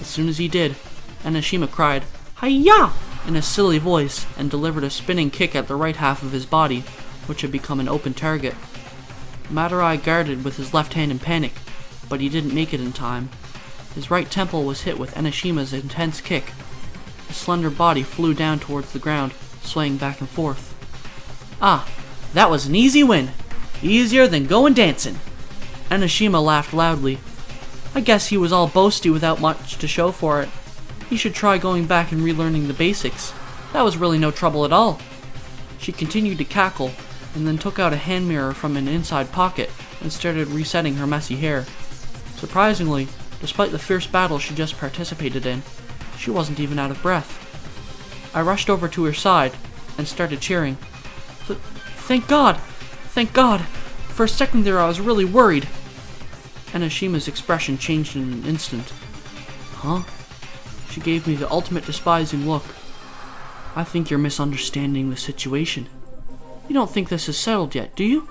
As soon as he did, Enoshima cried, Hiya! in a silly voice and delivered a spinning kick at the right half of his body, which had become an open target. Madarai guarded with his left hand in panic, but he didn't make it in time. His right temple was hit with Enoshima's intense kick. His slender body flew down towards the ground, swaying back and forth. Ah, that was an easy win. Easier than going dancing. Enoshima laughed loudly. I guess he was all boasty without much to show for it. He should try going back and relearning the basics. That was really no trouble at all. She continued to cackle, and then took out a hand mirror from an inside pocket and started resetting her messy hair. Surprisingly, despite the fierce battle she just participated in, she wasn't even out of breath. I rushed over to her side and started cheering. Th- thank God! Thank God! For a second there I was really worried. Enoshima's expression changed in an instant. Huh? She gave me the ultimate despising look. I think you're misunderstanding the situation. You don't think this is settled yet, do you?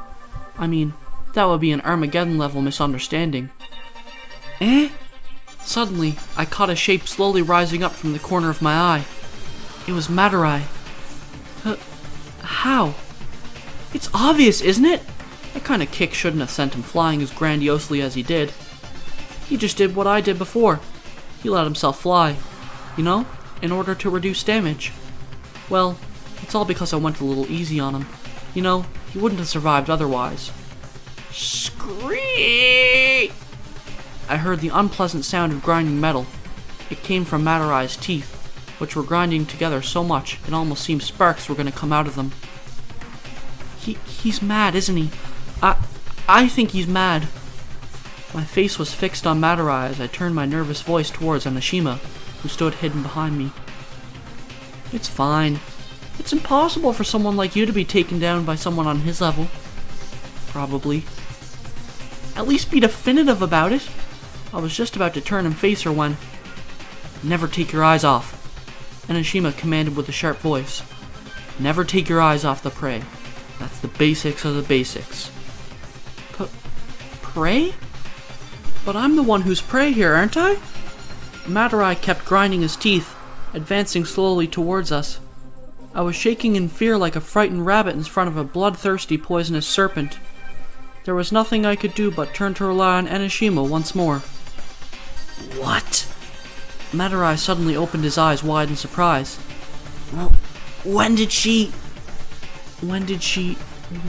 I mean, that would be an Armageddon level misunderstanding. Eh? Suddenly, I caught a shape slowly rising up from the corner of my eye. It was Madarai. Uh, how? It's obvious, isn't it? That kind of kick shouldn't have sent him flying as grandiosely as he did. He just did what I did before. He let himself fly. You know? In order to reduce damage. Well, it's all because I went a little easy on him. You know, he wouldn't have survived otherwise. Screech! I heard the unpleasant sound of grinding metal. It came from Madarai's teeth, which were grinding together so much it almost seemed sparks were going to come out of them. He, he's mad, isn't he? I, I think he's mad. My face was fixed on Madarai as I turned my nervous voice towards Enoshima, who stood hidden behind me. It's fine. It's impossible for someone like you to be taken down by someone on his level. Probably. At least be definitive about it. I was just about to turn and face her when... Never take your eyes off. Enoshima commanded with a sharp voice. Never take your eyes off the prey. That's the basics of the basics. P prey? But I'm the one who's prey here, aren't I? Madarai kept grinding his teeth, advancing slowly towards us. I was shaking in fear like a frightened rabbit in front of a bloodthirsty, poisonous serpent. There was nothing I could do but turn to rely on Enoshima once more. What? Madarai suddenly opened his eyes wide in surprise. When did she. When did she.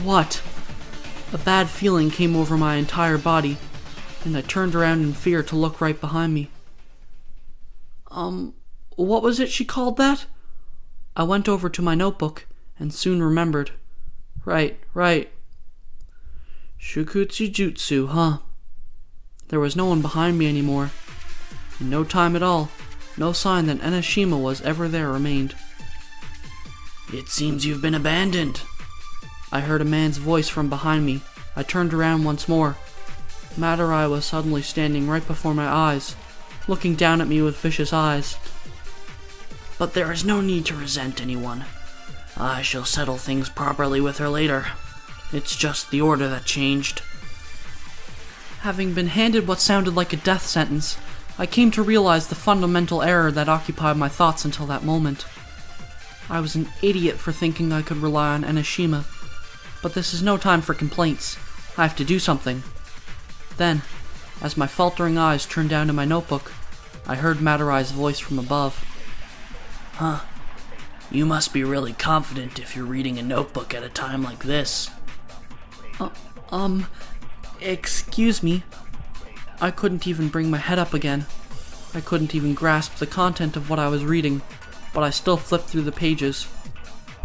what? A bad feeling came over my entire body, and I turned around in fear to look right behind me. Um, what was it she called that? I went over to my notebook and soon remembered. Right, right. Shukutsu Jutsu, huh? There was no one behind me anymore. In no time at all, no sign that Enoshima was ever there remained. It seems you've been abandoned. I heard a man's voice from behind me. I turned around once more. Madarai was suddenly standing right before my eyes, looking down at me with vicious eyes. But there is no need to resent anyone. I shall settle things properly with her later. It's just the order that changed. Having been handed what sounded like a death sentence, I came to realize the fundamental error that occupied my thoughts until that moment. I was an idiot for thinking I could rely on Enoshima, but this is no time for complaints. I have to do something. Then, as my faltering eyes turned down to my notebook, I heard Madarai's voice from above. Huh. You must be really confident if you're reading a notebook at a time like this. Uh, um, excuse me. I couldn't even bring my head up again. I couldn't even grasp the content of what I was reading, but I still flipped through the pages.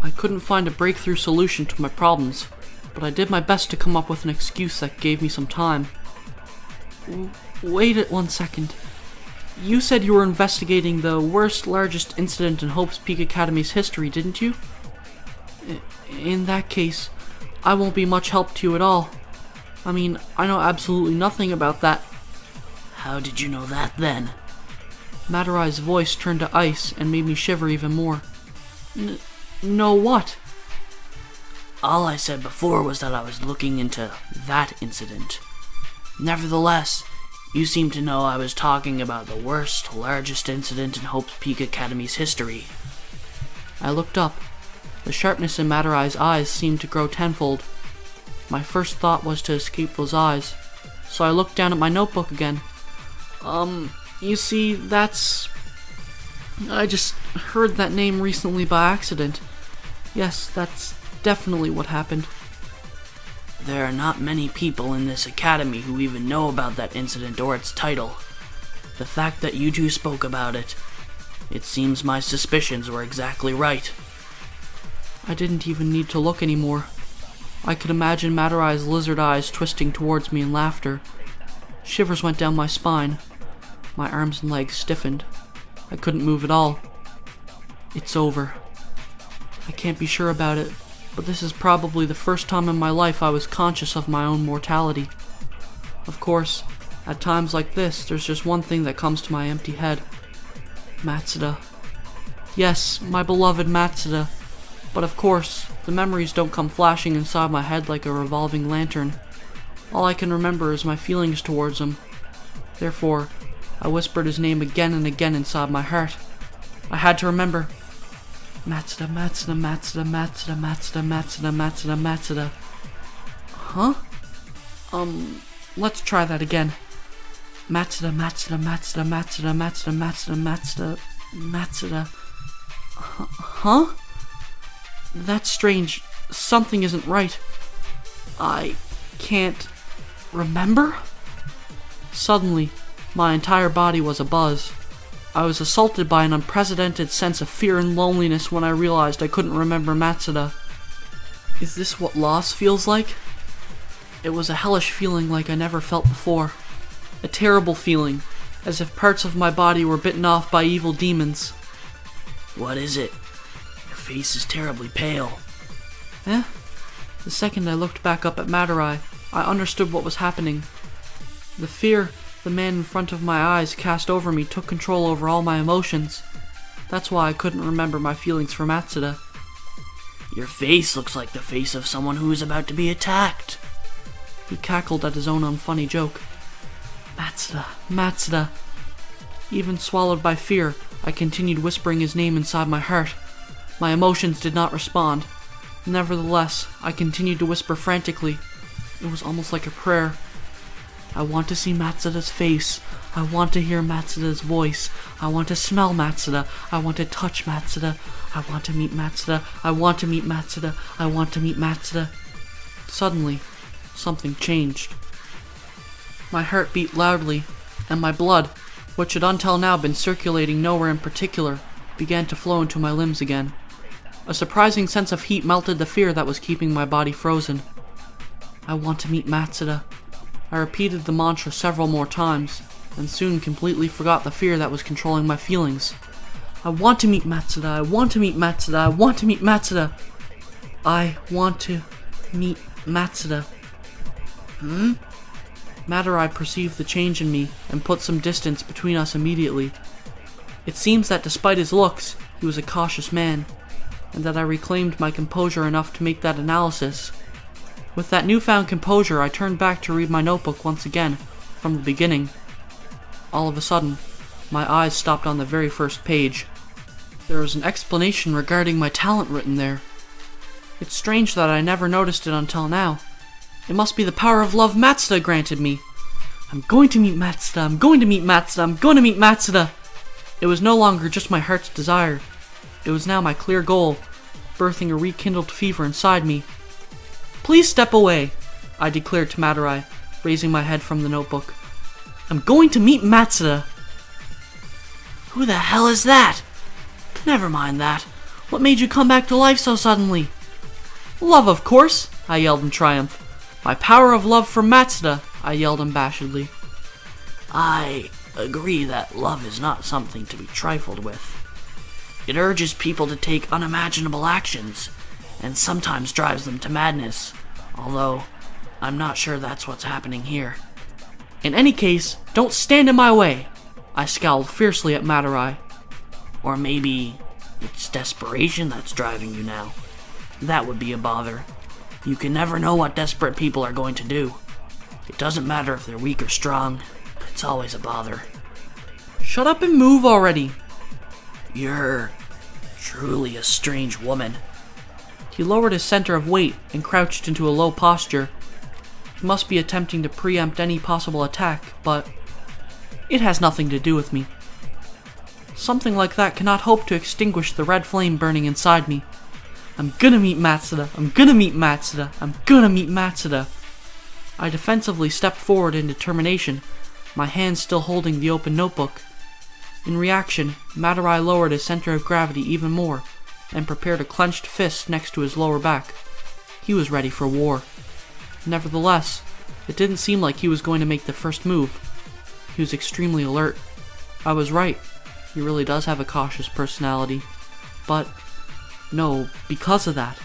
I couldn't find a breakthrough solution to my problems, but I did my best to come up with an excuse that gave me some time. W- wait it one second. You said you were investigating the worst, largest incident in Hope's Peak Academy's history, didn't you? In that case, I won't be much help to you at all. I mean, I know absolutely nothing about that. How did you know that then? Madarai's voice turned to ice and made me shiver even more. N- no, what? All I said before was that I was looking into that incident. Nevertheless, you seem to know I was talking about the worst, largest incident in Hope's Peak Academy's history. I looked up. The sharpness in Madarai's eyes seemed to grow tenfold. My first thought was to escape those eyes, so I looked down at my notebook again. Um, you see, that's. I just heard that name recently by accident. Yes, that's definitely what happened. There are not many people in this academy who even know about that incident or its title. The fact that you two spoke about it, it seems my suspicions were exactly right. I didn't even need to look anymore. I could imagine Madarai's lizard eyes twisting towards me in laughter. Shivers went down my spine. My arms and legs stiffened. I couldn't move at all. It's over. I can't be sure about it, but this is probably the first time in my life I was conscious of my own mortality. Of course, at times like this, there's just one thing that comes to my empty head. Matsuda. Yes, my beloved Matsuda. But of course, the memories don't come flashing inside my head like a revolving lantern. All I can remember is my feelings towards him. Therefore, I whispered his name again and again inside my heart. I had to remember. Matsuda, Matsuda, Matsuda, Matsuda, Matsuda, Matsuda, Matsuda, Matsuda. Huh? Um, let's try that again. Matsuda, Matsuda, Matsuda, Matsuda, Matsuda, Matsuda, Matsuda, Matsuda. Huh? That's strange. Something isn't right. I can't remember? Suddenly, my entire body was abuzz. I was assaulted by an unprecedented sense of fear and loneliness when I realized I couldn't remember Matsuda. Is this what loss feels like? It was a hellish feeling like I never felt before. A terrible feeling, as if parts of my body were bitten off by evil demons. What is it? Your face is terribly pale. Eh? The second I looked back up at Madarai, I understood what was happening. The fear the man in front of my eyes cast over me took control over all my emotions. That's why I couldn't remember my feelings for Matsuda. Your face looks like the face of someone who is about to be attacked. He cackled at his own unfunny joke. Matsuda, Matsuda. Even swallowed by fear, I continued whispering his name inside my heart. My emotions did not respond. Nevertheless, I continued to whisper frantically. It was almost like a prayer. I want to see Matsuda's face. I want to hear Matsuda's voice. I want to smell Matsuda. I want to touch Matsuda. I want to meet Matsuda. I want to meet Matsuda. I want to meet Matsuda. Suddenly, something changed. My heart beat loudly, and my blood, which had until now been circulating nowhere in particular, began to flow into my limbs again. A surprising sense of heat melted the fear that was keeping my body frozen. I want to meet Matsuda. I repeated the mantra several more times, and soon completely forgot the fear that was controlling my feelings. I want to meet Matsuda. I want to meet Matsuda. I want to meet Matsuda. I want to meet Matsuda. Hmm? Madarai perceived the change in me and put some distance between us immediately. It seems that despite his looks, he was a cautious man, and that I reclaimed my composure enough to make that analysis. With that newfound composure, I turned back to read my notebook once again, from the beginning. All of a sudden, my eyes stopped on the very first page. There was an explanation regarding my talent written there. It's strange that I never noticed it until now. It must be the power of love Matsuda granted me. I'm going to meet Matsuda, I'm going to meet Matsuda, I'm going to meet Matsuda. It was no longer just my heart's desire. It was now my clear goal, birthing a rekindled fever inside me. Please step away, I declared to Madarai, raising my head from the notebook. I'm going to meet Matsuda. Who the hell is that? Never mind that. What made you come back to life so suddenly? Love, of course, I yelled in triumph. My power of love for Matsuda, I yelled unabashedly. I agree that love is not something to be trifled with. It urges people to take unimaginable actions, and sometimes drives them to madness, although I'm not sure that's what's happening here. In any case, don't stand in my way. I scowled fiercely at Madarai. Or maybe it's desperation that's driving you now. That would be a bother. You can never know what desperate people are going to do. It doesn't matter if they're weak or strong, it's always a bother. Shut up and move already. You're truly a strange woman. He lowered his center of weight and crouched into a low posture. He must be attempting to preempt any possible attack, but it has nothing to do with me. Something like that cannot hope to extinguish the red flame burning inside me. I'm gonna meet Matsuda. I'm gonna meet Matsuda. I'm gonna meet Matsuda. I defensively stepped forward in determination, my hand still holding the open notebook. In reaction, Madarai lowered his center of gravity even more and prepared a clenched fist next to his lower back. He was ready for war. Nevertheless, it didn't seem like he was going to make the first move. He was extremely alert. I was right. He really does have a cautious personality. But, no, because of that.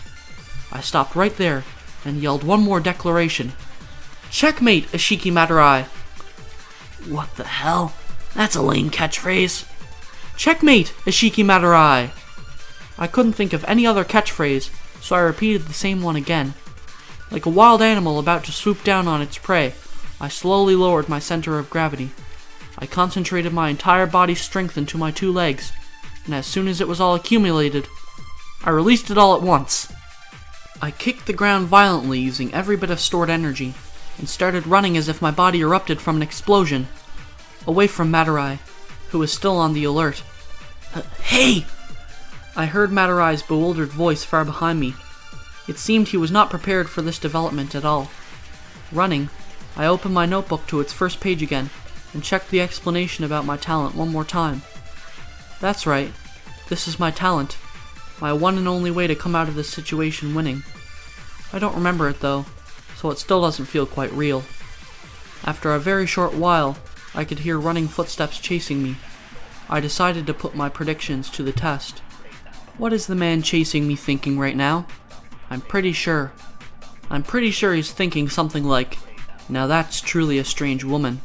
I stopped right there and yelled one more declaration. Checkmate, Isshiki Madarai! What the hell? That's a lame catchphrase. Checkmate, Isshiki Madarai! I couldn't think of any other catchphrase, so I repeated the same one again. Like a wild animal about to swoop down on its prey, I slowly lowered my center of gravity. I concentrated my entire body's strength into my two legs, and as soon as it was all accumulated, I released it all at once. I kicked the ground violently using every bit of stored energy, and started running as if my body erupted from an explosion, away from Madarai, who was still on the alert. Uh, hey! I heard Madarai's bewildered voice far behind me. It seemed he was not prepared for this development at all. Running, I opened my notebook to its first page again and checked the explanation about my talent one more time. That's right, this is my talent, my one and only way to come out of this situation winning. I don't remember it though, so it still doesn't feel quite real. After a very short while, I could hear running footsteps chasing me. I decided to put my predictions to the test. What is the man chasing me thinking right now? I'm pretty sure. I'm pretty sure he's thinking something like, now that's truly a strange woman.